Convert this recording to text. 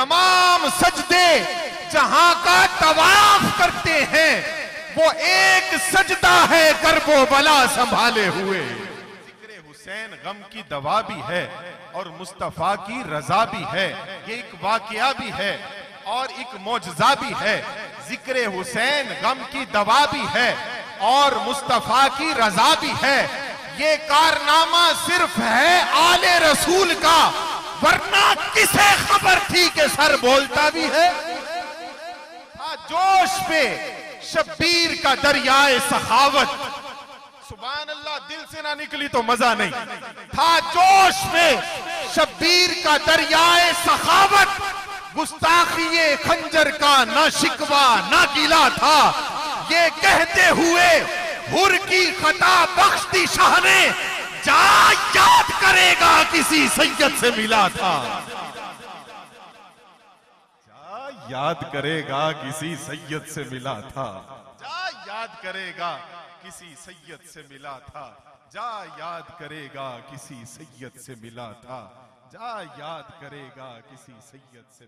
तमाम सजदे जहाँ का तवाफ करते हैं, वो एक सजदा है करबो बला संभाले हुए। हुसैन गम की दवा भी है और मुस्तफ़ा की रजा भी है, ये एक वाकया भी है और एक मोजा भी है। ज़िक्र हुसैन गम की दवा भी है और मुस्तफ़ा की रजा भी है। ये कारनामा सिर्फ़ है आले रसूल का वरना किसे खबर थी कि सर बोलता भी है? था जोश पे शब्बीर का दरियाए सखावत। सुबह अल्लाह दिल से ना निकली तो मज़ा नहीं। था जोश में शब्बीर का दरियाए सखावत। गुस्ताखिए खंजर का ना शिकवा, ना गिला था। ये कहते हुए हुर की खता बख्शती शाह ने। करेगा किसी सैयद से मिला था जा याद करेगा किसी सैयद से मिला था? जा याद करेगा किसी सैयद से मिला था? जा याद करेगा किसी सैयद से मिला था? जा याद करेगा किसी सैयद से